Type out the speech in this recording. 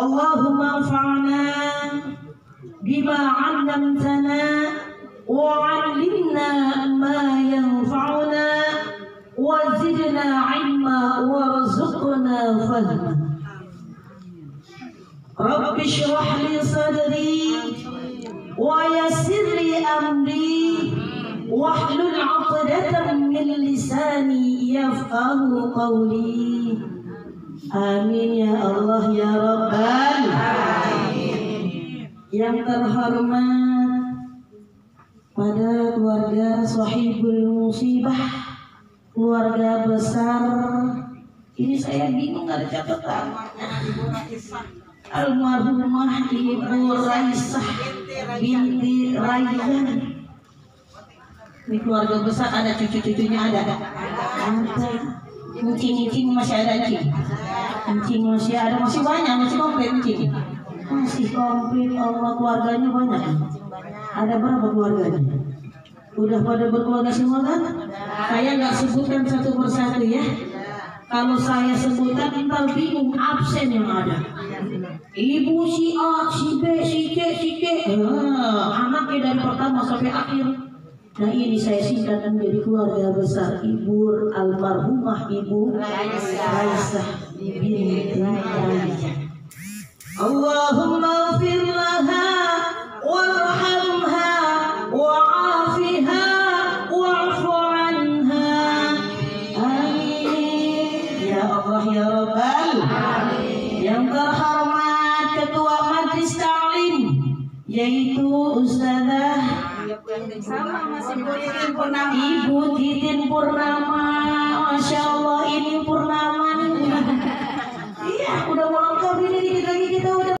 اللهم انفعنا بما علمتنا وعلمنا ما ينفعنا وزدنا علما وارزقنا فهما. رب اشرح لي صدري ويسر لي أمري واحلل عقدة من لساني يفقه قولي. آمين يا الله يا رب yang terhormat pada keluarga sahibul musibah keluarga besar ini saya bingung ada catatan. Almarhumah ibu Raisah binti Rayyan ini keluarga besar ada cucu-cucunya ada. Ada. Encing-encing masih ada encing Encing masih ada masih banyak masih komplit masih komplit Allah keluarganya banyak. Ada berapa keluarganya? Udah pada berkeluarga semua kan? Saya nggak sebutkan satu persatu ya kalau saya sebutkan ntar bingung absen yang ada. Ibu si A si B si C si D ah, anaknya dari pertama sampai akhir. Nah ini saya singkat menjadi keluarga besar Ibu almarhumah Ibu Raisah binti Ya Rabbal. Yang terhormat Ketua Majelis Ta'lim yaitu Ustazah. Ibu Titin Purnama, Masya Allah ini Purnama